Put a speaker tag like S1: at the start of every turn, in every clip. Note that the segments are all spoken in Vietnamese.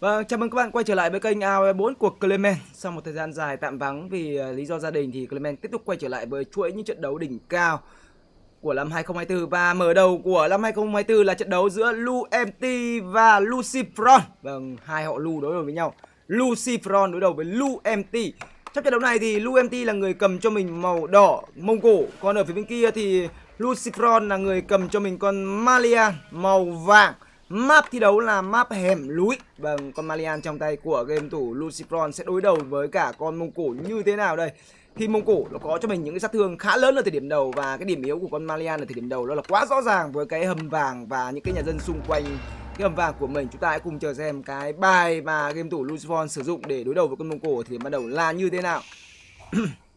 S1: Vâng, chào mừng các bạn quay trở lại với kênh AOE4 của Clement. Sau một thời gian dài tạm vắng vì à, lý do gia đình thì Clement tiếp tục quay trở lại với chuỗi những trận đấu đỉnh cao của năm 2024 và mở đầu của năm 2024 là trận đấu giữa Lu MT và Lucifron. Vâng, hai họ Lu đối đầu với nhau. Lucifron đối đầu với Lu MT. Trong trận đấu này thì Lu MT là người cầm cho mình màu đỏ Mông Cổ, còn ở phía bên kia thì Lucifron là người cầm cho mình con Malian màu vàng. Map thi đấu là map hẻm núi. Vâng, con Malian trong tay của game thủ Lucifron sẽ đối đầu với cả con Mông Cổ như thế nào đây? Khi Mông Cổ nó có cho mình những cái sát thương khá lớn ở thời điểm đầu Và cái điểm yếu của con Malian ở thời điểm đầu đó là quá rõ ràng với cái hầm vàng và những cái nhà dân xung quanh cái hầm vàng của mình. Chúng ta hãy cùng chờ xem cái bài mà game thủ Lucifron sử dụng để đối đầu với con Mông Cổ thì ban đầu là như thế nào.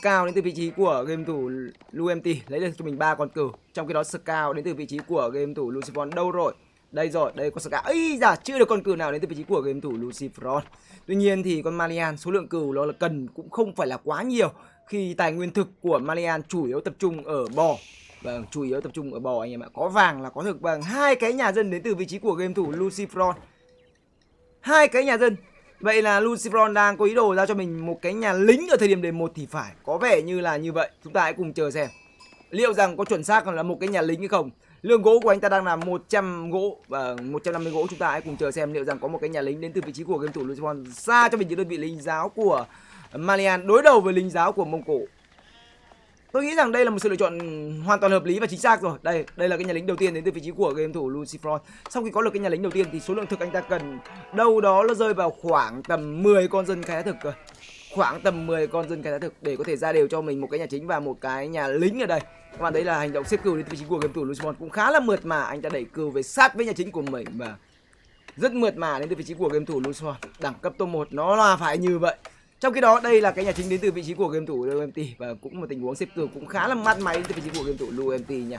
S1: Scout đến từ vị trí của game thủ Luemti lấy được cho mình ba con cừu. Trong khi đó Scout đến từ vị trí của game thủ Lucifron đâu rồi? Đây rồi, đây có Scout. Ấy da, chưa được con cừu nào đến từ vị trí của game thủ Lucifron. Tuy nhiên thì con Malian số lượng cừu nó là cần cũng không phải là quá nhiều khi tài nguyên thực của Malian chủ yếu tập trung ở bò. Vâng, chủ yếu tập trung ở bò anh em ạ. Có vàng là có thực vàng. Hai cái nhà dân đến từ vị trí của game thủ Lucifron. Hai cái nhà dân Vậy là Lucifron đang có ý đồ ra cho mình một cái nhà lính ở thời điểm đề 1 thì phải. Có vẻ như là như vậy. Chúng ta hãy cùng chờ xem. Liệu rằng có chuẩn xác là một cái nhà lính hay không? Lượng gỗ của anh ta đang là 100 gỗ, Và 150 gỗ. Chúng ta hãy cùng chờ xem Liệu rằng có một cái nhà lính đến từ vị trí của game thủ Lucifron Xa cho mình những đơn vị lính giáo của Malian, Đối đầu với lính giáo của Mông Cổ. Tôi nghĩ rằng đây là một sự lựa chọn hoàn toàn hợp lý và chính xác rồi. Đây, đây là cái nhà lính đầu tiên đến từ vị trí của game thủ Lucifron. Sau khi có được cái nhà lính đầu tiên thì số lượng thực anh ta cần đâu đó nó rơi vào khoảng tầm 10 con dân khai thác thực. Khoảng tầm 10 con dân khai thác thực để có thể ra đều cho mình một cái nhà chính và một cái nhà lính ở đây. Các bạn thấy là hành động xếp cừu đến từ vị trí của game thủ Lucifron cũng khá là mượt mà, anh ta đẩy cừu về sát với nhà chính của mình và rất mượt mà đến từ vị trí của game thủ Lucifron. Đẳng cấp top 1 nó là phải như vậy. Trong khi đó, đây là cái nhà chính đến từ vị trí của game thủ LMT và cũng một tình huống xếp tường cũng khá là mát máy đến từ vị trí của game thủ LMT nha.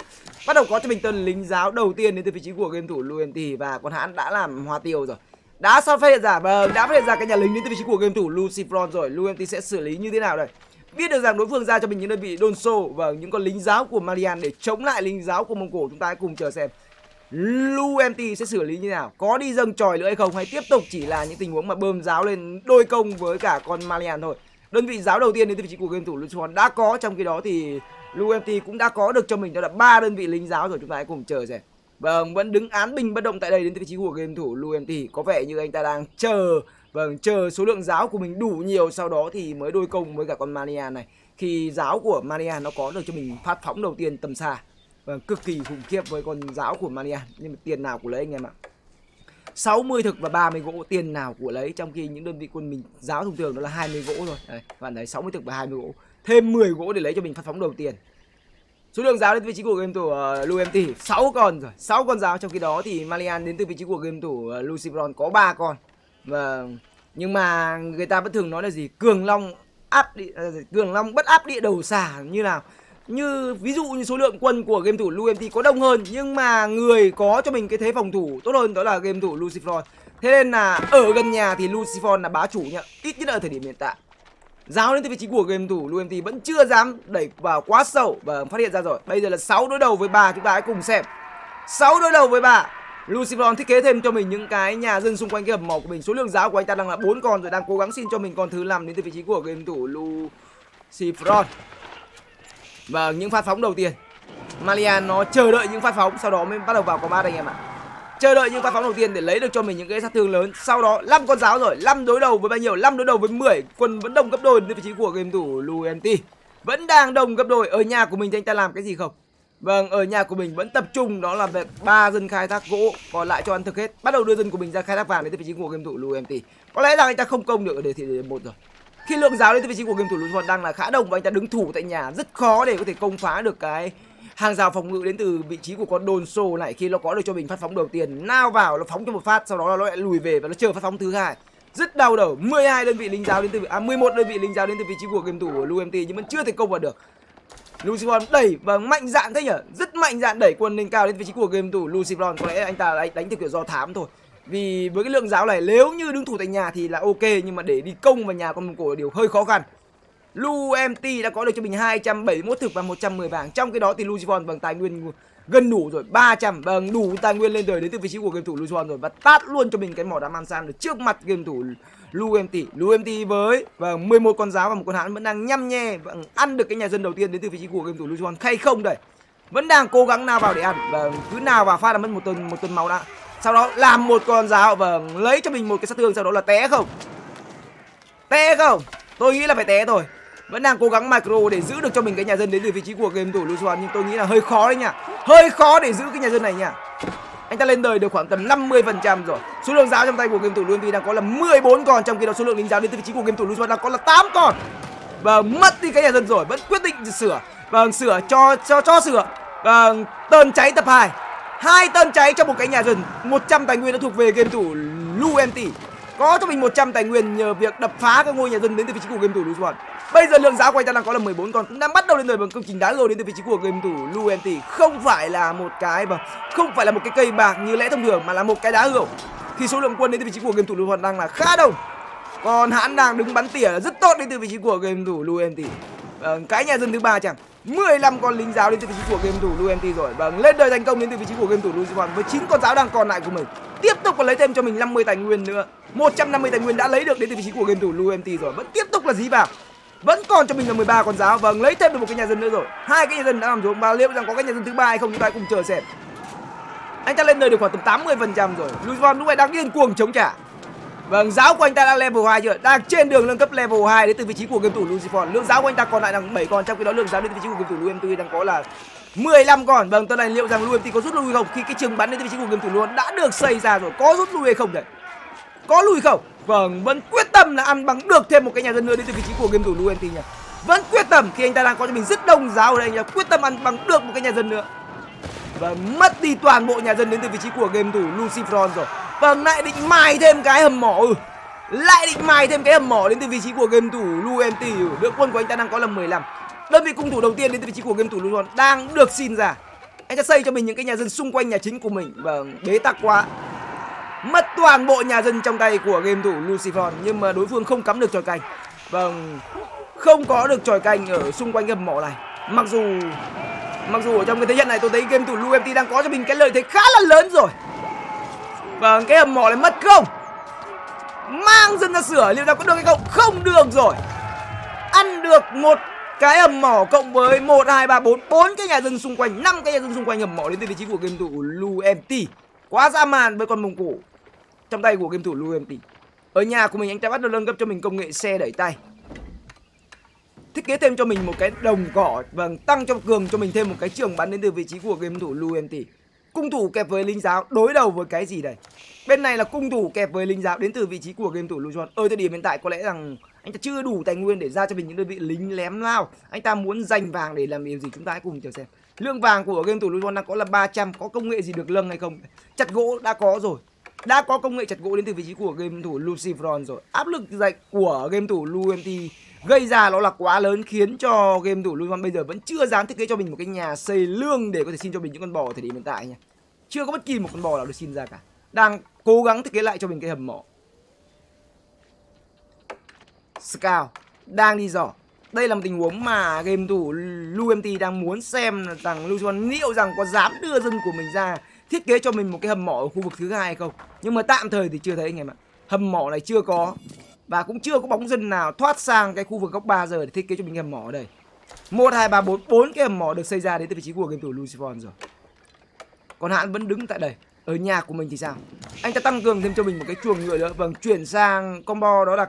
S1: Bắt đầu có cho mình tên lính giáo đầu tiên đến từ vị trí của game thủ LMT và con hãn đã làm hoa tiêu rồi. Đã sao phát hiện ra và đã phát hiện ra cái nhà lính đến từ vị trí của game thủ Lucifron rồi. LMT sẽ xử lý như thế nào đây? Biết được rằng đối phương ra cho mình những đơn vị Donso và những con lính giáo của Marian để chống lại lính giáo của Mông Cổ, chúng ta hãy cùng chờ xem. Lu MT sẽ xử lý như nào? Có đi dâng tròi nữa hay không? Hay tiếp tục chỉ là những tình huống mà bơm giáo lên đôi công với cả con Malian thôi? Đơn vị giáo đầu tiên đến từ vị trí của game thủ Luchon đã có Trong khi đó thì Lu MT cũng đã có được cho mình. Đó là ba đơn vị lính giáo rồi Chúng ta hãy cùng chờ xem. Vâng, vẫn đứng án binh bất động tại đây đến từ vị trí của game thủ Lu MT Có vẻ như anh ta đang chờ. Vâng, chờ số lượng giáo của mình đủ nhiều Sau đó thì mới đôi công với cả con Malian này. Khi giáo của Malian nó có được cho mình phát phóng đầu tiên tầm xa Vâng, cực kỳ khủng khiếp với con giáo của Mania. Nhưng mà tiền nào của lấy anh em ạ? 60 thực và 30 gỗ tiền nào của lấy? Trong khi những đơn vị quân mình giáo thông thường đó là 20 gỗ rồi Đây, bạn thấy 60 thực và 20 gỗ. Thêm 10 gỗ để lấy cho mình phát phóng đầu tiên. Số lượng giáo đến vị trí của game thủ uh, LuMT 6 con rồi 6 con giáo. Trong khi đó thì Malian đến từ vị trí của game thủ ờ, uh, Lucifron có 3 con. Và Nhưng mà người ta vẫn thường nói là gì? Cường Long áp địa, uh, Cường Long bất áp địa đầu xả như nào? Như ví dụ như số lượng quân của game thủ LuMT có đông hơn nhưng mà người có cho mình cái thế phòng thủ tốt hơn đó là game thủ Lucifer. Thế nên là ở gần nhà thì Lucifer là bá chủ nhá, ít nhất ở thời điểm hiện tại. Giáo đến từ vị trí của game thủ LuMT vẫn chưa dám đẩy vào quá sâu và phát hiện ra rồi. Bây giờ là 6 đối đầu với bà chúng ta hãy cùng xem. 6 đối đầu với bà. Lucifer thiết kế thêm cho mình những cái nhà dân xung quanh cái hầm mỏ của mình. Số lượng giáo của anh ta đang là 4 con rồi đang cố gắng xin cho mình con thứ 5 đến từ vị trí của game thủ Lucifer. Và những phát phóng đầu tiên. Malian nó chờ đợi những phát phóng Sau đó mới bắt đầu vào combat anh em ạ. Chờ đợi những phát phóng đầu tiên để lấy được cho mình những cái sát thương lớn. Sau đó 5 con giáo rồi. 5 đối đầu với bao nhiêu? 5 đối đầu với 10 Quân vẫn đồng gấp đôi đến vị trí của game thủ Luenti. Vẫn đang đồng gấp đôi. Ở nhà của mình thì anh ta làm cái gì không? Vâng, ở nhà của mình vẫn tập trung. Đó là việc ba dân khai thác gỗ, còn lại cho ăn thực hết. Bắt đầu đưa dân của mình ra khai thác vàng đến vị trí của game thủ LuMT. Có lẽ là anh ta không công được ở đề thị đề một rồi. Khi lượng giáo đến từ vị trí của game thủ Luzon đang là khá đông và anh ta đứng thủ tại nhà rất khó để có thể công phá được cái hàng rào phòng ngự đến từ vị trí của con đồn xô này khi nó có được cho mình phát phóng đầu tiên. Nao vào nó phóng cho một phát sau đó là nó lại lùi về và nó chờ phát phóng thứ hai. Rất đau đầu 12 đơn vị lính giáo đến từ à 11 đơn vị lính giáo đến từ vị trí của game thủ của LUMT nhưng vẫn chưa thể công vào được. Lucifron đẩy và mạnh dạn thế nhỉ? Rất mạnh dạn đẩy quân lên cao đến vị trí của game thủ Lucifron có lẽ anh ta đánh, đánh theo kiểu do thám thôi vì với cái lượng giáo này, nếu như đứng thủ tại nhà thì là ok, nhưng mà để đi công vào nhà con mông cổ là điều hơi khó khăn. Lu MT đã có được cho mình 271 thực và 110 vàng. Trong cái đó thì Lucifon bằng tài nguyên gần đủ rồi 300 vâng đủ tài nguyên lên đời đến từ vị trí của game thủ Lujuan rồi. Và tát luôn cho mình cái mỏ đá man san ở trước mặt game thủ Lu MT Lu MT với vâng, và 11 con giáo và một con hãn vẫn đang nhăm nhe và ăn được cái nhà dân đầu tiên đến từ vị trí của game thủ Lujuan hay không đây? Vẫn đang cố gắng nào vào để ăn và cứ nào vào phát là mất một tuần một tuần máu đã sau đó làm một con giáo và vâng, lấy cho mình một cái sát thương, sau đó là té không? Té không? Tôi nghĩ là phải té thôi. Vẫn đang cố gắng micro để giữ được cho mình cái nhà dân đến từ vị trí của game thủ Lujuan nhưng tôi nghĩ là hơi khó đấy nha. Hơi khó để giữ cái nhà dân này nha. Anh ta lên đời được khoảng tầm 50% rồi. Số lượng giáo trong tay của game thủ Luân đang có là 14 con, trong khi đó số lượng lính giáo đến từ vị trí của game thủ Luân đang có là 8 con. Và mất đi cái nhà dân rồi, vẫn quyết định sửa. Vâng sửa cho cho cho sửa. Vâng tơn cháy tập 2 hai tên cháy cho một cái nhà dân 100 tài nguyên đã thuộc về game thủ Lu Empty có cho mình 100 tài nguyên nhờ việc đập phá các ngôi nhà dân đến từ vị trí của game thủ Luzon. Bây giờ lượng giá quay ta đang có là 14 con cũng đang bắt đầu lên đời bằng công trình đá rồi đến từ vị trí của game thủ Luenti. Không phải là một cái mà không phải là một cái cây bạc như lẽ thông thường mà là một cái đá hữu. Thì số lượng quân đến từ vị trí của game thủ Luzon đang là khá đông. Còn hắn đang đứng bắn tỉa rất tốt đến từ vị trí của game thủ Luenti. Ờ, cái nhà dân thứ ba chẳng 15 con lính giáo đến từ vị trí của game thủ Luenti rồi. Vâng, lên đời thành công đến từ vị trí của game thủ Lujuan với 9 con giáo đang còn lại của mình. Tiếp tục còn lấy thêm cho mình 50 tài nguyên nữa. 150 tài nguyên đã lấy được đến từ vị trí của game thủ Luenti rồi. Vẫn tiếp tục là dí vào. Vẫn còn cho mình là 13 con giáo. Vâng lấy thêm được một cái nhà dân nữa rồi. Hai cái nhà dân đã làm xuống. Và liệu rằng có cái nhà dân thứ ba hay không chúng ta cùng chờ xem. Anh ta lên đời được khoảng tầm 80 phần trăm rồi. Luzon lúc này đang điên cuồng chống trả. Vâng, giáo của anh ta đang level 2 chưa? Đang trên đường nâng cấp level 2 đến từ vị trí của game thủ Lucifer. Lượng giáo của anh ta còn lại là 7 con trong khi đó lượng giáo đến từ vị trí của game thủ Lumt đang có là 15 con. Vâng, tôi này liệu rằng Lumt có rút lui không? Khi cái trường bắn đến từ vị trí của game thủ luôn đã được xây ra rồi, có rút lui hay không đấy? Có lui không? Vâng, vẫn quyết tâm là ăn bằng được thêm một cái nhà dân nữa đến từ vị trí của game thủ Luent nhỉ. Vẫn quyết tâm khi anh ta đang có cho mình rất đông giáo ở đây nhỉ. quyết tâm ăn bằng được một cái nhà dân nữa. Và mất đi toàn bộ nhà dân đến từ vị trí của game thủ Lucifron rồi. Vâng, lại định mài thêm cái hầm mỏ ừ. Lại định mài thêm cái hầm mỏ đến từ vị trí của game thủ Luent ừ. Lượng quân của anh ta đang có là 15. Đơn vị cung thủ đầu tiên đến từ vị trí của game thủ Lucifron đang được xin ra. Anh ta xây cho mình những cái nhà dân xung quanh nhà chính của mình. Vâng, bế tắc quá Mất toàn bộ nhà dân trong tay của game thủ Lucifer Nhưng mà đối phương không cắm được tròi canh Vâng Không có được tròi canh ở xung quanh hầm mỏ này Mặc dù Mặc dù ở trong cái thế trận này tôi thấy game thủ LuMT đang có cho mình cái lợi thế khá là lớn rồi. Vâng cái hầm mỏ này mất không? Mang dân ra sửa liệu ra có được hay không? Không được rồi. Ăn được một cái hầm mỏ cộng với 1, 2, 3, 4 bốn cái nhà dân xung quanh năm cái nhà dân xung quanh hầm mỏ đến từ vị trí của game thủ LuMT Quá dã man với con mông cổ trong tay của game thủ LuMT. Ở nhà của mình anh ta bắt đầu nâng cấp cho mình công nghệ xe đẩy tay. Thiết kế thêm cho mình một cái đồng cỏ và tăng cho cường cho mình thêm một cái trường bắn đến từ vị trí của game thủ LuMT. Cung thủ kẹp với linh giáo đối đầu với cái gì đây? Bên này là cung thủ kẹp với linh giáo đến từ vị trí của game thủ Lujuan. Ở thời điểm hiện tại có lẽ rằng anh ta chưa đủ tài nguyên để ra cho mình những đơn vị lính lém lao. Anh ta muốn giành vàng để làm điều gì chúng ta hãy cùng chờ xem. Lương vàng của game thủ Lujuan đang có là 300 Có công nghệ gì được lâng hay không Chặt gỗ đã có rồi đã có công nghệ chặt gỗ đến từ vị trí của game thủ Lucifron rồi áp lực dạy của game thủ LuMT gây ra nó là quá lớn, khiến cho game thủ Lucifron bây giờ vẫn chưa dám thiết kế cho mình một cái nhà xây lương để có thể xin cho mình những con bò thời điểm hiện tại nha. Chưa có bất kỳ một con bò nào được xin ra cả. Đang cố gắng thiết kế lại cho mình cái hầm mỏ. Scout, đang đi dò. Đây là một tình huống mà game thủ LuMT đang muốn xem rằng Lucifron liệu rằng có dám đưa dân của mình ra thiết kế cho mình một cái hầm mỏ ở khu vực thứ hai hay không? Nhưng mà tạm thời thì chưa thấy anh em ạ. Hầm mỏ này chưa có và cũng chưa có bóng dân nào thoát sang cái khu vực góc 3 giờ để thiết kế cho mình hầm mỏ ở đây. Một, hai, ba, bốn bốn cái hầm mỏ được xây ra đến từ vị trí của game thủ Lucifer rồi. Còn hạn vẫn đứng tại đây. Ở nhà của mình thì sao? Anh ta tăng cường thêm cho mình một cái chuồng ngựa nữa. Vâng chuyển sang combo đó là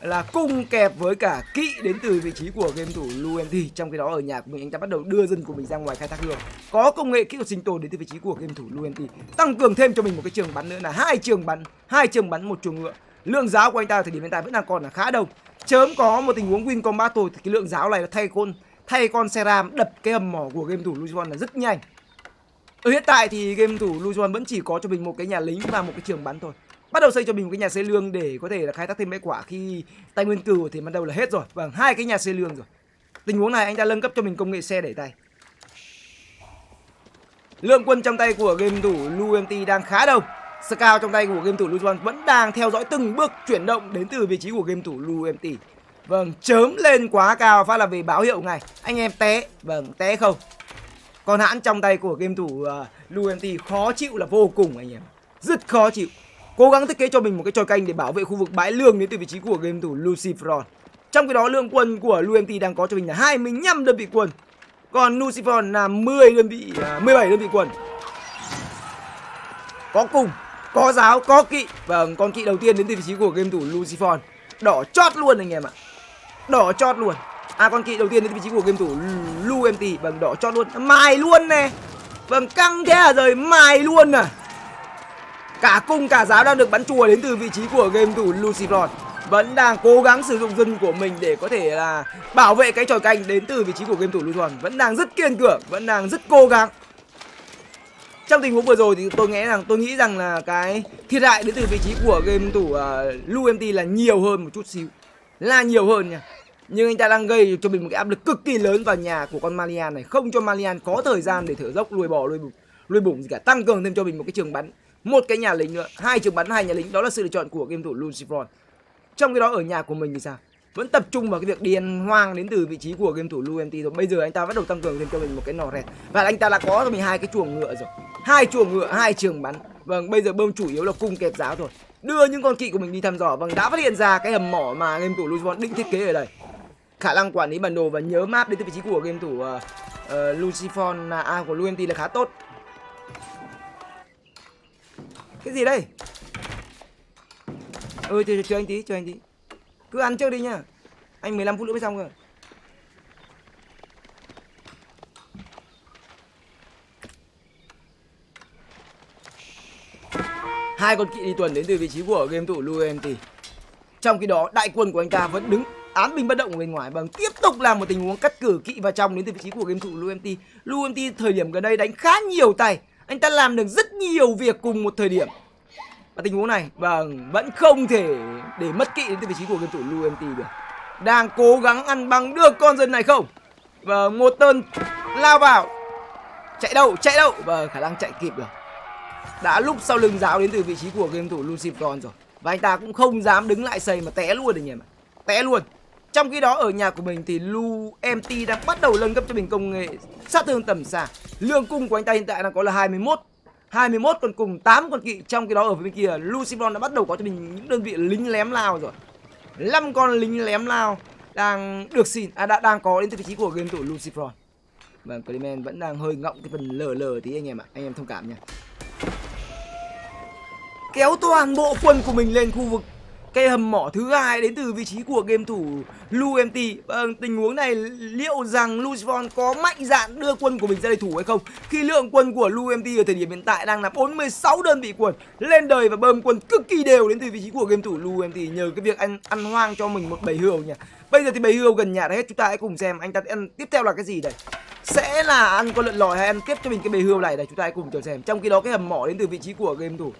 S1: là cung kẹp với cả kỵ đến từ vị trí của game thủ LuEnti trong khi đó ở nhà của mình, anh ta bắt đầu đưa dân của mình ra ngoài khai thác đường có công nghệ kỹ thuật sinh tồn đến từ vị trí của game thủ LuEnti tăng cường thêm cho mình một cái trường bắn nữa là hai trường bắn, hai trường bắn một chuồng ngựa lượng giáo của anh ta thời điểm hiện tại vẫn đang còn là khá đông. Chớm có một tình huống win combat rồi thì cái lượng giáo này thay con thay con seram đập cái hầm mỏ của game thủ Lujuan là rất nhanh. Ở hiện tại thì game thủ Lujuan vẫn chỉ có cho mình một cái nhà lính và một cái trường bắn thôi. Bắt đầu xây cho mình một cái nhà xây lương để có thể là khai thác thêm mấy quả khi tài nguyên cừu thì bắt đầu là hết rồi. Vâng hai cái nhà xây lương rồi. Tình huống này anh ta nâng cấp cho mình công nghệ xe đẩy tay. Lượng quân trong tay của game thủ LuMT đang khá đông. Scout trong tay của game thủ Lujuan vẫn đang theo dõi từng bước chuyển động đến từ vị trí của game thủ LuMT Vâng, chớm lên quá cao phát là về báo hiệu ngay Anh em té, vâng, té không Còn hãn trong tay của game thủ ờ, uh, LUMT khó chịu là vô cùng anh em. Rất khó chịu. Cố gắng thiết kế cho mình một cái trò canh để bảo vệ khu vực bãi lương đến từ vị trí của game thủ Lucifron. Trong khi đó lượng quân của LUMT đang có cho mình là 25 đơn vị quân. Còn Lucifron là 10 đơn vị ờ, uh, 17 đơn vị quân. Có cùng, có giáo, có kỵ. Vâng, con kỵ đầu tiên đến từ vị trí của game thủ Lucifer Đỏ chót luôn anh em ạ. Đỏ chót luôn. À con kỵ đầu tiên đến vị trí của game thủ Lu MT Vâng đỏ chót luôn. Mài luôn nè. Vâng căng thế à rồi mài luôn à. Cả cung cả giáo đang được bắn chùa đến từ vị trí của game thủ Lucifer Vẫn đang cố gắng sử dụng dân của mình để có thể là bảo vệ cái tròi canh đến từ vị trí của game thủ Lucifron Vẫn đang rất kiên cường, vẫn đang rất cố gắng trong tình huống vừa rồi thì tôi nghĩ rằng tôi nghĩ rằng là cái thiệt hại đến từ vị trí của game thủ uh, à, Lu MT là nhiều hơn một chút xíu. Là nhiều hơn nha. Nhưng anh ta đang gây cho mình một cái áp lực cực kỳ lớn vào nhà của con Malian này. Không cho Malian có thời gian để thở dốc lùi bỏ lùi bụng lùi bụng gì cả. Tăng cường thêm cho mình một cái trường bắn một cái nhà lính nữa. Hai trường bắn hai nhà lính. Đó là sự lựa chọn của game thủ Lucifron trong cái đó ở nhà của mình thì sao? Vẫn tập trung vào cái việc đi ăn hoang đến từ vị trí của game thủ Lu MT rồi bây giờ anh ta bắt đầu tăng cường thêm cho mình một cái nỏ rẹt. Và anh ta đã có cho mình hai cái chuồng ngựa rồi hai chuồng ngựa hai trường bắn. Vâng bây giờ bơm chủ yếu là cung kẹp giáo rồi đưa những con kỵ của mình đi thăm dò. Vâng đã phát hiện ra cái hầm mỏ mà game thủ Luzon định thiết kế ở đây. Khả năng quản lý bản đồ và nhớ map đến từ vị trí của game thủ uh, ờ, uh, ờ, Lucifon là A à, của Luenti là khá tốt. Cái gì đây? Ừ, Ơi chờ, chờ anh tí chờ anh tí. Cứ ăn trước đi nhá. Anh 15 phút nữa mới xong rồi. Hai con kỵ đi tuần đến từ vị trí của game thủ LuMT trong khi đó đại quân của anh ta vẫn đứng án binh bất động ở bên ngoài bằng tiếp tục làm một tình huống cắt cử kỵ vào trong đến từ vị trí của game thủ LuMT. LuMT thời điểm gần đây đánh khá nhiều tay, anh ta làm được rất nhiều việc cùng một thời điểm. Và tình huống này vâng vẫn không thể để mất kỵ đến từ vị trí của game thủ LuMT được. Đang cố gắng ăn bằng được con dân này không? Và một tên lao vào. Chạy đâu? Chạy đâu? Và khả năng chạy kịp được. Đã lúc sau lưng giáo đến từ vị trí của game thủ Lucifron rồi. Và anh ta cũng không dám đứng lại xây mà té luôn anh em ạ. Té luôn. Trong khi đó ở nhà của mình thì Lu MT đang bắt đầu nâng cấp cho mình công nghệ sát thương tầm xa. Lượng cung của anh ta hiện tại đang có là 21. 21 còn cùng 8 con kỵ trong khi đó ở bên kia Lucifron đã bắt đầu có cho mình những đơn vị lính lém lao rồi. 5 con lính lém lao đang được xin à đã, đang có đến từ vị trí của game thủ Lucifron. Vâng, Clement vẫn đang hơi ngọng cái phần lờ lờ tí anh em ạ. Anh em thông cảm nha. Kéo toàn bộ quân của mình lên khu vực cây hầm mỏ thứ hai đến từ vị trí của game thủ LuMT. Vâng, tình huống này liệu rằng Lucifon có mạnh dạn đưa quân của mình ra đây thủ hay không? Khi lượng quân của LuMT ở thời điểm hiện tại đang là 46 đơn vị quân lên đời và bơm quân cực kỳ đều đến từ vị trí của game thủ LuMT nhờ cái việc ăn ăn hoang cho mình một bầy hươu nhỉ. Bây giờ thì bầy hươu gần nhà đã hết, chúng ta hãy cùng xem anh ta ăn tiếp theo là cái gì đây sẽ là ăn con lợn lòi hay ăn tiếp cho mình cái bề hươu này? Này chúng ta hãy cùng chờ xem. Trong khi đó cái hầm mỏ đến từ vị trí của game thủ.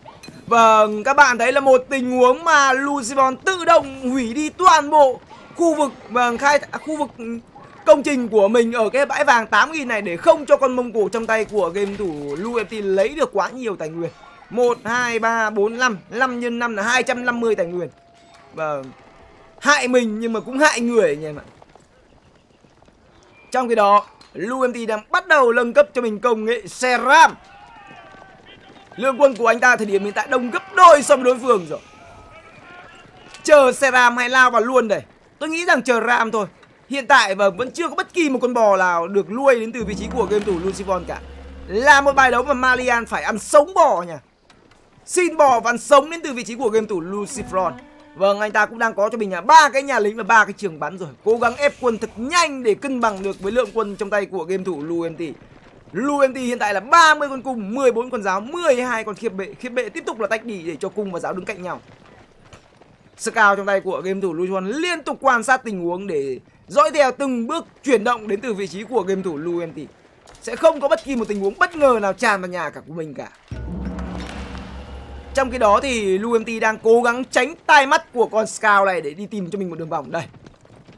S1: Vâng các bạn thấy là một tình huống mà Lucifer tự động hủy đi toàn bộ khu vực vâng khai khu vực công trình của mình ở cái bãi vàng 8.000 này để không cho con mông cổ trong tay của game thủ LuFT lấy được quá nhiều tài nguyên. 1, 2, 3, 4, 5 5 nhân 5 là 250 tài nguyên. Vâng. Hại mình nhưng mà cũng hại người anh em ạ. Trong khi đó LuMT đang bắt đầu nâng cấp cho mình công nghệ Seram Lượng quân của anh ta thời điểm hiện tại đông gấp đôi so với đối phương rồi. Chờ Seram hay lao vào luôn đây. Tôi nghĩ rằng chờ Ram thôi. Hiện tại và vẫn chưa có bất kỳ một con bò nào được nuôi đến từ vị trí của game thủ Lucifon cả. Là một bài đấu mà Malian phải ăn sống bò nha. Xin bò và ăn sống đến từ vị trí của game thủ Lucifron Vâng, anh ta cũng đang có cho mình à, ba cái nhà lính và ba cái trường bắn rồi. Cố gắng ép quân thật nhanh để cân bằng được với lượng quân trong tay của game thủ LuMT. LuMT hiện tại là 30 con cung, 14 con giáo, 12 con khiếp bệ. Khiếp bệ tiếp tục là tách đi để cho cung và giáo đứng cạnh nhau. Scout trong tay của game thủ Lujuan liên tục quan sát tình huống để dõi theo từng bước chuyển động đến từ vị trí của game thủ LuMT. Sẽ không có bất kỳ một tình huống bất ngờ nào tràn vào nhà cả của mình cả. Trong khi đó thì LuMT đang cố gắng tránh tai mắt của con Scout này để đi tìm cho mình một đường vòng đây.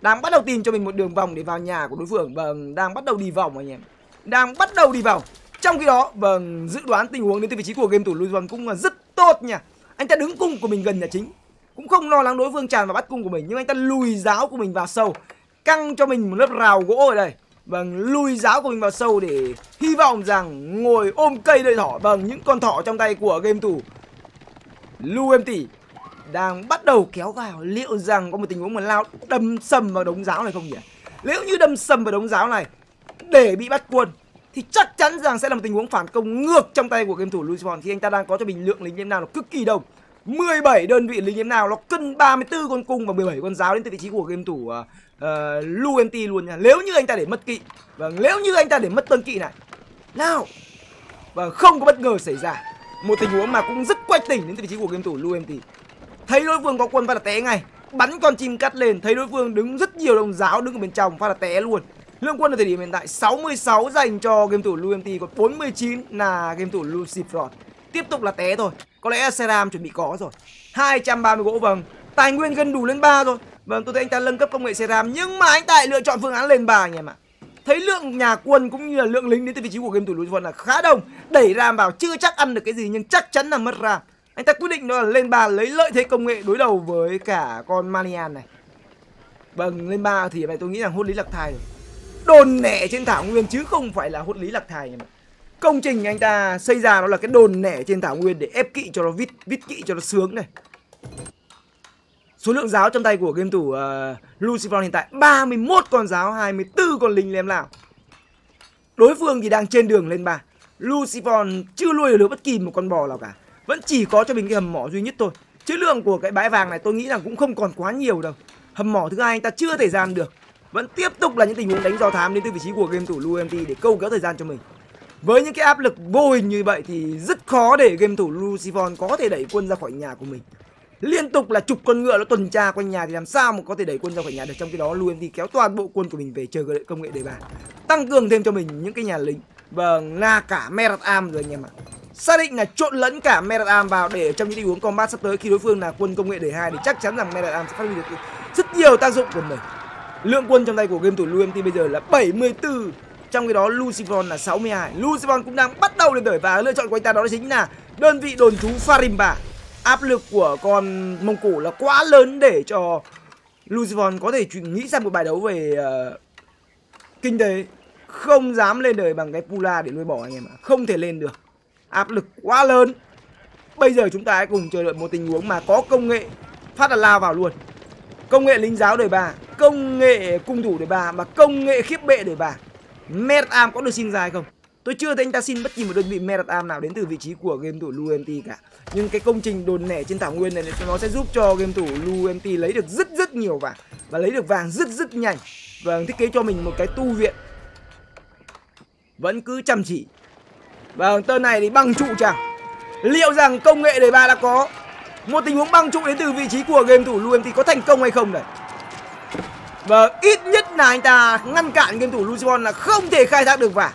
S1: Đang bắt đầu tìm cho mình một đường vòng để vào nhà của đối phương. Vâng, đang bắt đầu đi vòng anh em. Đang bắt đầu đi vòng. Trong khi đó, vâng, dự đoán tình huống đến từ vị trí của game thủ Luzon cũng là rất tốt nha. Anh ta đứng cung của mình gần nhà chính. Cũng không lo lắng đối phương tràn vào bắt cung của mình, nhưng anh ta lùi giáo của mình vào sâu. Căng cho mình một lớp rào gỗ ở đây. Vâng, lùi giáo của mình vào sâu để hy vọng rằng ngồi ôm cây đợi thỏ Vâng, những con thỏ trong tay của game thủ Luemty em tỷ đang bắt đầu kéo vào Liệu rằng có một tình huống mà lao đâm sầm vào đống giáo này không nhỉ? Nếu như đâm sầm vào đống giáo này để bị bắt quân thì chắc chắn rằng sẽ là một tình huống phản công ngược trong tay của game thủ Lucifon khi anh ta đang có cho mình lượng lính nhiễm nào nó cực kỳ đông. 17 đơn vị lính nhiễm nào nó cân 34 con cung và 17 con giáo đến từ vị trí của game thủ ờ, ờ, uh, uh, Luent luôn nha. Nếu như anh ta để mất kỵ và nếu như anh ta để mất tân kỵ này nào và không có bất ngờ xảy ra một tình huống mà cũng rất quách tỉnh đến từ vị trí của game thủ Luent thấy đối phương có quân phát là té ngay, bắn con chim cắt lên, thấy đối phương đứng rất nhiều đồng giáo đứng ở bên trong phát là té luôn. Lượng quân ở thời điểm hiện tại 66 dành cho game thủ LuMT Còn 49 là game thủ Lucifrod Tiếp tục là té thôi, Có lẽ Seram chuẩn bị có rồi. 230 gỗ vầng, Tài nguyên gần đủ lên ba rồi. Vâng tôi thấy anh ta nâng cấp công nghệ Seram, Nhưng mà anh ta lại lựa chọn phương án lên ba anh em ạ. Thấy lượng nhà quân cũng như là lượng lính đến từ vị trí của game thủ Lucifron là khá đông. Đẩy Ram vào chưa chắc ăn được cái gì Nhưng chắc chắn là mất Ram Anh ta quyết định đó là lên ba lấy lợi thế công nghệ đối đầu với cả con Manian này. Vâng lên ba thì này tôi nghĩ rằng hốt lý lạc thai rồi. Đồn nẻ trên thảo nguyên chứ không phải là hốt lý lạc thải công trình anh ta xây ra nó là cái đồn nẻ trên thảo nguyên để ép kỵ cho nó, vít vít kỵ cho nó sướng này số lượng giáo trong tay của game thủ ờ, uh, Lucifer hiện tại 31 con giáo 24 con linh lem nào đối phương thì đang trên đường lên ba Lucifer chưa nuôi được bất kỳ một con bò nào cả. Vẫn chỉ có cho mình cái hầm mỏ duy nhất thôi. Chữ lượng của cái bãi vàng này tôi nghĩ là cũng không còn quá nhiều đâu. Hầm mỏ thứ hai anh ta chưa thể gian được. Vẫn tiếp tục là những tình huống đánh do thám đến từ vị trí của game thủ LuMT để câu kéo thời gian cho mình. Với những cái áp lực vô hình như vậy thì rất khó để game thủ Lucifon có thể đẩy quân ra khỏi nhà của mình liên tục là chục con ngựa, nó tuần tra quanh nhà thì làm sao mà có thể đẩy quân ra khỏi nhà được? Trong khi đó luôn thì kéo toàn bộ quân của mình về chờ công nghệ đề bàn tăng cường thêm cho mình những cái nhà lính. Vâng là cả Merat Am rồi anh em ạ. Xác định là trộn lẫn cả Merat Am vào để trong những tình huống combat sắp tới, khi đối phương là quân công nghệ đề hai thì chắc chắn rằng Merat Am sẽ phát huy được rất nhiều tác dụng của mình. Lượng quân trong tay của game thủ LuMT bây giờ là 74 Trong khi đó Lucifron là 62 Lucifron cũng đang bắt đầu lên đời và lựa chọn của anh ta đó chính là đơn vị đồn trú Farimba. Áp lực của con Mông Cổ là quá lớn để cho Lucifron có thể nghĩ ra một bài đấu về uh, kinh tế. Không dám lên đời bằng cái Pula để nuôi bỏ anh em ạ. Không thể lên được. Áp lực quá lớn. Bây giờ chúng ta hãy cùng chờ đợi một tình huống mà có công nghệ Phát là lao vào luôn. Công nghệ lính giáo đời bà, Công nghệ cung thủ đời bà Và công nghệ khiếp bệ đời 3 Merat có được xin dài không? Tôi chưa thấy anh ta xin bất kỳ một đơn vị Merat nào đến từ vị trí của game thủ Luenti cả. Nhưng cái công trình đồn nẻ trên thảo nguyên này Nó sẽ giúp cho game thủ Luenti lấy được rất rất nhiều vàng. Và lấy được vàng rất rất nhanh. Và thiết kế cho mình một cái tu viện. Vẫn cứ chăm chỉ. Vâng, Và tên này thì băng trụ chẳng. Liệu rằng công nghệ đời ba đã có? Một tình huống băng trụ đến từ vị trí của game thủ Luenti có thành công hay không này Và vâng, ít nhất là anh ta ngăn cản game thủ Luzibon là không thể khai thác được vàng.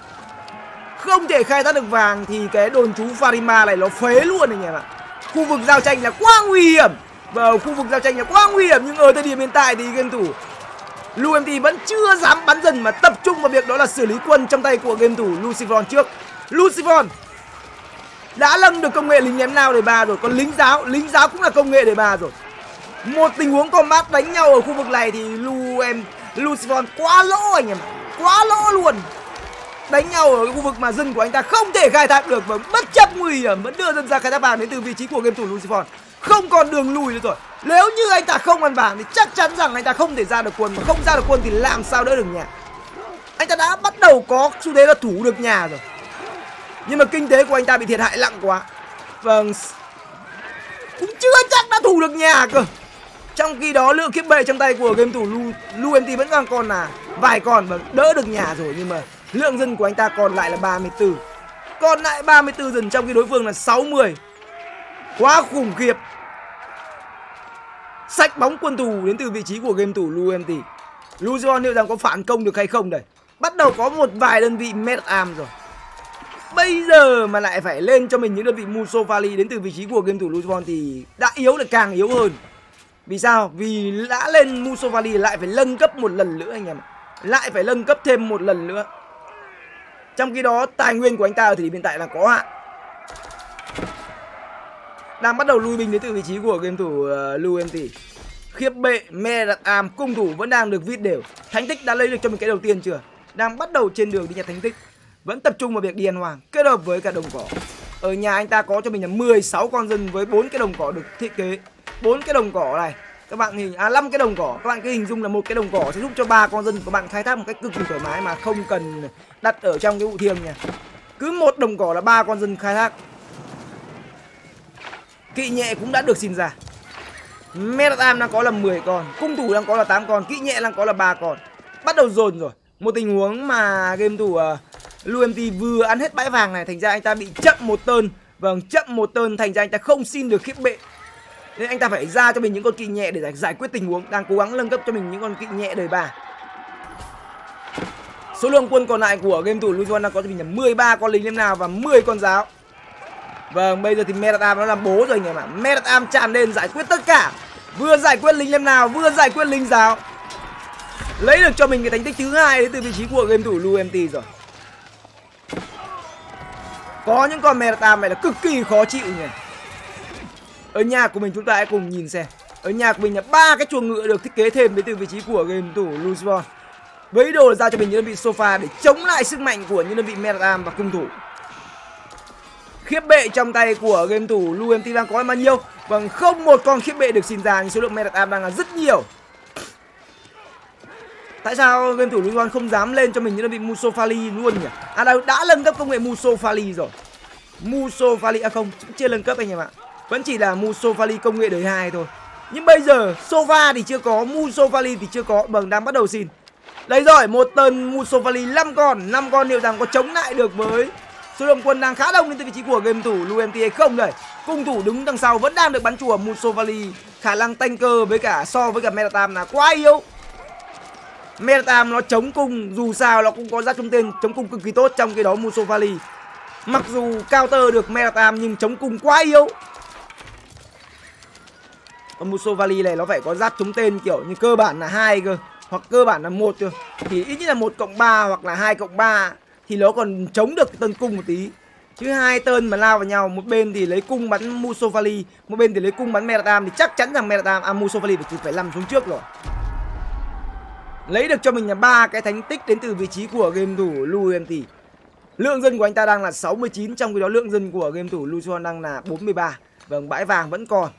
S1: Không thể khai thác được vàng thì cái đồn chú Farima này nó phế luôn anh em ạ. Khu vực giao tranh là quá nguy hiểm. Và khu vực giao tranh là quá nguy hiểm, Nhưng ở thời điểm hiện tại thì game thủ LuMT vẫn chưa dám bắn dần mà tập trung vào việc đó là xử lý quân trong tay của game thủ Lucifron trước. Lucifron đã lâng được công nghệ lính ném lao đề ba rồi, còn lính giáo lính giáo cũng là công nghệ đề ba rồi. Một tình huống combat đánh nhau ở khu vực này thì lu em lucifer quá lỗ anh em quá lỗ luôn đánh nhau ở cái khu vực mà dân của anh ta không thể khai thác được và bất chấp nguy hiểm vẫn đưa dân ra khai thác vàng đến từ vị trí của game thủ lucifer. Không còn đường lùi nữa rồi. Nếu như anh ta không ăn vàng thì chắc chắn rằng anh ta không thể ra được quân. Mà không ra được quân thì làm sao đỡ được nhà anh ta đã bắt đầu có xu thế là thủ được nhà rồi. Nhưng mà kinh tế của anh ta bị thiệt hại nặng quá. Vâng. Cũng chưa chắc đã thủ được nhà cơ. Trong khi đó lượng kiếp bệ trong tay của game thủ Lu, Lu MT vẫn còn còn là vài con và đỡ được nhà rồi. Nhưng mà lượng dân của anh ta còn lại là 34 Còn lại 34 dần trong khi đối phương là 60 Quá khủng khiếp Sạch bóng quân thủ đến từ vị trí của game thủ Lu MT liệu rằng có phản công được hay không đây Bắt đầu có một vài đơn vị Met Arm rồi Bây giờ mà lại phải lên cho mình những đơn vị Musofali đến từ vị trí của game thủ Luzon thì đã yếu là càng yếu hơn. Vì sao? Vì đã lên Musofali lại phải nâng cấp một lần nữa anh em ạ. Lại phải nâng cấp thêm một lần nữa. Trong khi đó tài nguyên của anh ta thì hiện tại là có hạn. Đang bắt đầu lui binh đến từ vị trí của game thủ ờ, uh, Lưu MT. Khiếp bệ, me đặt am, cung thủ vẫn đang được vít đều. Thánh tích đã lấy được cho mình cái đầu tiên chưa? đang bắt đầu trên đường đi nhặt thánh tích vẫn tập trung vào việc đi ăn hoàng kết hợp với cả đồng cỏ ở nhà anh ta có cho mình là 16 con dân với bốn cái đồng cỏ được thiết kế bốn cái đồng cỏ này các bạn hình à năm cái đồng cỏ. Các bạn cứ hình dung là một cái đồng cỏ sẽ giúp cho ba con dân của bạn khai thác một cách cực kỳ thoải mái mà không cần đặt ở trong cái vụ thiêng nha. Cứ một đồng cỏ là ba con dân khai thác. Kỵ nhẹ cũng đã được xin ra. Metatam đang có là 10 con Cung thủ đang có là 8 con Kỵ nhẹ đang có là 3 con. Bắt đầu dồn rồi. Một tình huống mà game thủ ờ, uh, LUMT vừa ăn hết bãi vàng này Thành ra anh ta bị chậm một tơn Vâng chậm một tơn thành ra anh ta không xin được khiếp bệ nên anh ta phải ra cho mình những con kỵ nhẹ để giải, giải quyết tình huống. Đang cố gắng nâng cấp cho mình những con kỵ nhẹ đời ba. Số lượng quân còn lại của game thủ Luis đang có cho mình là 13 con lính liêm nào và 10 con giáo. Vâng bây giờ thì Metatam nó làm bố rồi anh em ạ. Metatam tràn lên giải quyết tất cả. Vừa giải quyết lính liêm nào vừa giải quyết lính giáo. Lấy được cho mình cái thành tích thứ hai đến từ vị trí của game thủ Lu MT rồi. Có những con Metatam này là cực kỳ khó chịu nhỉ ở nhà của mình chúng ta hãy cùng nhìn xem ở nhà của mình là ba cái chuồng ngựa được thiết kế thêm đến từ vị trí của game thủ Luzon với ý đồ là ra cho mình những đơn vị sofa để chống lại sức mạnh của những đơn vị Metaam và cung thủ khiếp bệ trong tay của game thủ Luemti đang có bao nhiêu vâng không một con khiếp bệ được xin ra nhưng số lượng Metaam đang là rất nhiều Tại sao game thủ Luan không dám lên cho mình những đơn vị Musofali luôn nhỉ? À đã, đã nâng cấp công nghệ Musofali rồi. Musofali à không, chưa nâng cấp anh em ạ. Vẫn chỉ là Musofali công nghệ đời 2 thôi. Nhưng bây giờ Sova thì chưa có Musofali thì chưa có. Bằng đang bắt đầu xin. Đấy rồi một tần Musofali 5 con. 5 con liệu rằng có chống lại được với Số lượng quân đang khá đông đến từ vị trí của game thủ LuMT không đây? Cung thủ đứng đằng sau vẫn đang được bắn chùa Musofali Khả năng tanker với cả so với cả Metatam là quá yếu. Metatam nó chống cung, Dù sao nó cũng có ra trung tên, chống cung cực kỳ tốt trong cái đó Musofali Mặc dù counter được Metatam nhưng chống cung quá yếu. Ờ, con Musovali này nó phải có giáp chống tên kiểu như cơ bản là hai cơ, hoặc cơ bản là một cơ. Thì ít nhất là một cộng ba hoặc là hai cộng ba thì nó còn chống được tân cung một tí. Chứ hai tên mà lao vào nhau, một bên thì lấy cung bắn Musovali một bên thì lấy cung bắn Meratam thì chắc chắn rằng Meratam à Musovali phải phải nằm xuống trước rồi. Lấy được cho mình là ba cái thánh tích đến từ vị trí của game thủ LuMT lượng dân của anh ta đang là 69 trong khi đó lượng dân của game thủ Lucian đang là 43 vâng bãi vàng vẫn còn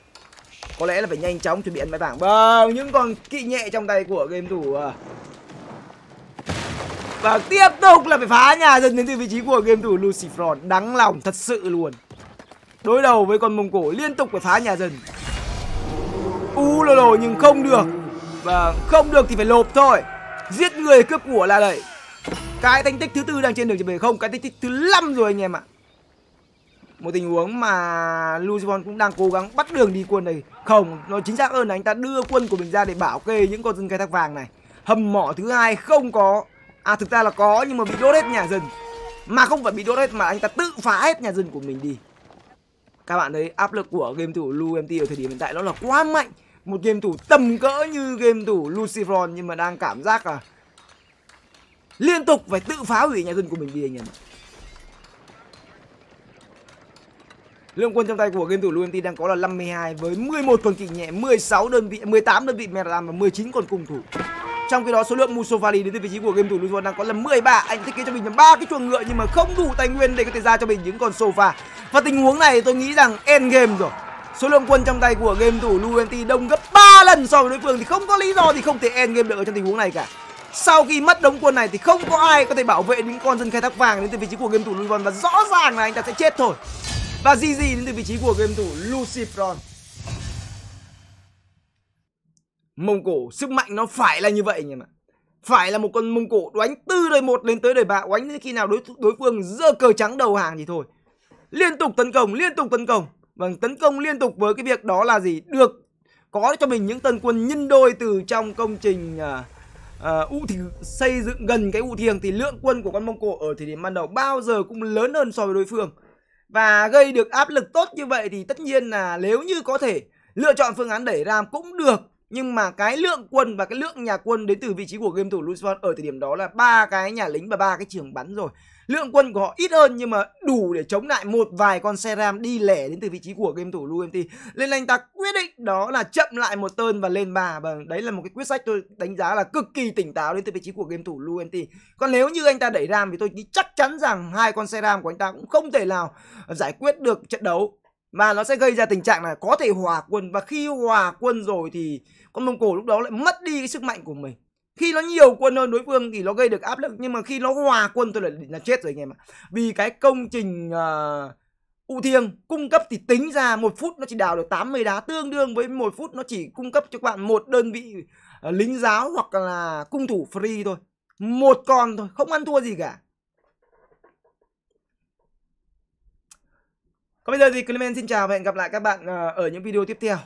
S1: có lẽ là phải nhanh chóng chuẩn bị ăn máy vàng vâng những con kỵ nhẹ trong tay của game thủ à. và tiếp tục là phải phá nhà dần đến từ vị trí của game thủ Lucifron. Đắng lòng, thật sự luôn. Đối đầu với con mông cổ, liên tục phải phá nhà dần u lồ lồ nhưng không được. Và không được thì phải lộp thôi. Giết người cướp của là đẩy cái thành tích thứ tư đang trên đường trở về không. Cái thành tích thứ năm rồi, anh em ạ một tình huống mà Luzon cũng đang cố gắng bắt đường đi quân này. Không, nó chính xác hơn là anh ta đưa quân của mình ra để bảo kê những con dân khai thác vàng này. Hầm mỏ thứ hai không có. À thực ra là có, nhưng mà bị đốt hết nhà dân mà không phải bị đốt hết, mà anh ta tự phá hết nhà dân của mình đi. Các bạn thấy áp lực của game thủ Lu MT ở thời điểm hiện tại nó là quá mạnh. Một game thủ tầm cỡ như game thủ Lucifron nhưng mà đang cảm giác là liên tục phải tự phá hủy nhà dân của mình đi, anh em ạ. Lượng quân trong tay của game thủ LUMT đang có là 52 với 11 con kỵ nhẹ, 16 đơn vị, 18 đơn vị Meram và 19 con cung thủ. Trong khi đó số lượng Musofali đến từ vị trí của game thủ Luzon đang có là 13. Anh thiết kế cho mình là ba cái chuồng ngựa nhưng mà không đủ tài nguyên để có thể ra cho mình những con sofa. Và tình huống này tôi nghĩ rằng end game rồi. Số lượng quân trong tay của game thủ LUMT đông gấp 3 lần so với đối phương thì không có lý do thì không thể end game được ở trong tình huống này cả. Sau khi mất đống quân này thì không có ai có thể bảo vệ những con dân khai thác vàng đến từ vị trí của game thủ Luzon và rõ ràng là anh ta sẽ chết thôi. Và GG đến từ vị trí của game thủ Lucifron Mông Cổ sức mạnh nó phải là như vậy anh em ạ Phải là một con Mông Cổ đánh từ đời 1 lên tới đời 3 Đánh đến khi nào đối đối phương dơ cờ trắng đầu hàng thì thôi. Liên tục tấn công, liên tục tấn công. Vâng, tấn công liên tục với cái việc đó là gì? Được có cho mình những tần quân nhân đôi từ trong công trình à, à, u thì xây dựng gần cái u thiêng thì lượng quân của con Mông Cổ ở thời điểm ban đầu bao giờ cũng lớn hơn so với đối phương và gây được áp lực tốt như vậy thì tất nhiên là nếu như có thể lựa chọn phương án đẩy ram cũng được. Nhưng mà cái lượng quân và cái lượng nhà quân đến từ vị trí của game thủ Lucifer ở thời điểm đó là ba cái nhà lính và ba cái trường bắn rồi lượng quân của họ ít hơn nhưng mà đủ để chống lại một vài con xe ram đi lẻ đến từ vị trí của game thủ LUMT nên anh ta quyết định đó là chậm lại một tơn và lên ba. Và đấy là một cái quyết sách tôi đánh giá là cực kỳ tỉnh táo đến từ vị trí của game thủ LUMT còn nếu như anh ta đẩy ram thì tôi nghĩ chắc chắn rằng hai con xe ram của anh ta cũng không thể nào giải quyết được trận đấu, mà nó sẽ gây ra tình trạng là có thể hòa quân. Và khi hòa quân rồi thì con mông cổ lúc đó lại mất đi cái sức mạnh của mình khi nó nhiều quân hơn đối phương thì nó gây được áp lực nhưng mà khi nó hòa quân tôi là là chết rồi anh em ạ. Vì cái công trình ờ, uh, ưu thiêng cung cấp thì tính ra một phút nó chỉ đào được 80 đá tương đương với một phút nó chỉ cung cấp cho các bạn một đơn vị uh, lính giáo hoặc là cung thủ free thôi. Một con thôi không ăn thua gì cả. Còn bây giờ thì Clement xin chào và hẹn gặp lại các bạn ờ, ở những video tiếp theo.